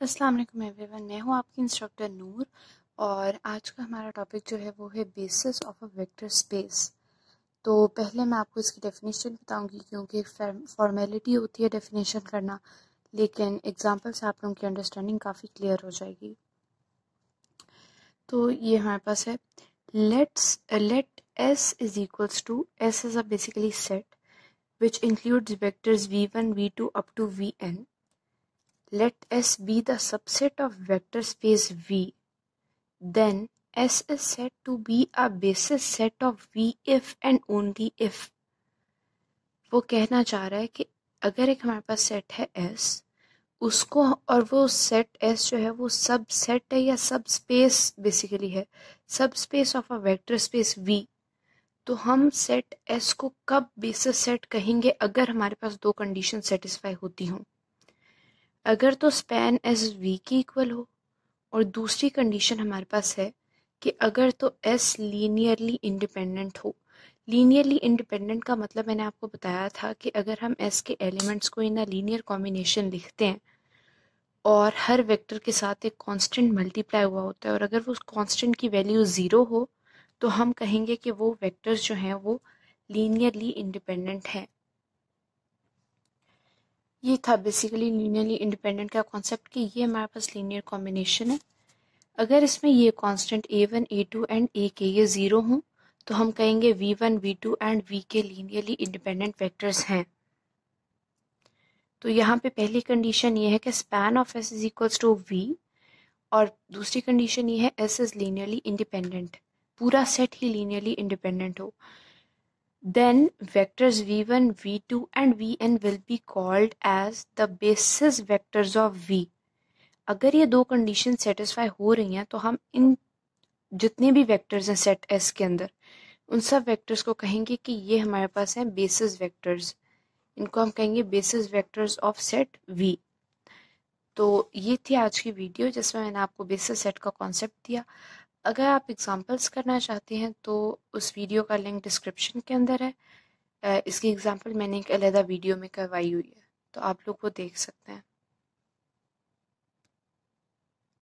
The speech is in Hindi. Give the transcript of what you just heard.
अस्सलाम वालेकुम एवरीवन, मैं हूँ आपकी इंस्ट्रक्टर नूर और आज का हमारा टॉपिक जो है वो है basis of a vector space तो पहले मैं आपको इसकी डेफिनेशन बताऊँगी क्योंकि फॉर्मेलिटी होती है डेफिनेशन करना, लेकिन एग्जांपल से आप लोगों की अंडरस्टैंडिंग काफ़ी क्लियर हो जाएगी। तो ये हमारे पास है। Let's let S is equals to S is a basically set which includes vectors v one v two up to v n let S be the subset of vector space V, then S is said to be a basis set of V if and only if. वो कहना चाह रहा है कि अगर एक हमारे पास सेट है S उसको और वो सेट S जो है वो सब सेट है या सब स्पेस बेसिकली है subspace of a vector space V. तो हम सेट S को कब बेसिस सेट कहेंगे अगर हमारे पास दो कंडीशन सेटिस्फाई होती हों? अगर तो स्पैन एस वी की इक्वल हो, और दूसरी कंडीशन हमारे पास है कि अगर तो एस लीनियरली इंडिपेंडेंट हो। लीनियरली इंडिपेंडेंट का मतलब मैंने आपको बताया था कि अगर हम एस के एलिमेंट्स को इन लीनियर कॉम्बिनेशन लिखते हैं, और हर वेक्टर के साथ एक कांस्टेंट मल्टीप्लाई हुआ होता है, और अगर वो उस कांस्टेंट की वैल्यू ज़ीरो हो तो हम कहेंगे कि वो वेक्टर्स जो हैं, वो लीनियरली इंडिपेंडेंट हैं। ये था बेसिकली लीनियरली इंडिपेंडेंट का कॉन्सेप्ट कि ये हमारे पास लीनियर कॉम्बिनेशन है। अगर इसमें ये constant a one a two and a k ये ज़ीरो हों तो हम कहेंगे v one v two and v k linearly independent vectors हैं। तो यहाँ पे पहली कंडीशन ये है कि span of S is equals to V और दूसरी कंडीशन ये है एस इज़ लीनियरली इंडिपेंडेंट पूरा सेट ही लीनियरली इंडिपेंडेंट हो। Then vectors v1, v2 and vn will be called as the basis vectors of v. अगर ये दो कंडीशन सेटिस्फाई हो रही हैं तो हम इन जितने भी वेक्टर्स हैं सेट एस के अंदर उन सब वेक्टर्स को कहेंगे कि ये हमारे पास हैं बेसिस वेक्टर्स इनको हम कहेंगे basis vectors of set V तो ये थी आज की वीडियो जिसमें मैंने आपको बेसिस सेट का कॉन्सेप्ट दिया। अगर आप एग्ज़ाम्पल्स करना चाहते हैं तो उस वीडियो का लिंक डिस्क्रिप्शन के अंदर है। इसकी एग्ज़ाम्पल मैंने एक अलहदा वीडियो में करवाई हुई है तो आप लोग वो देख सकते हैं।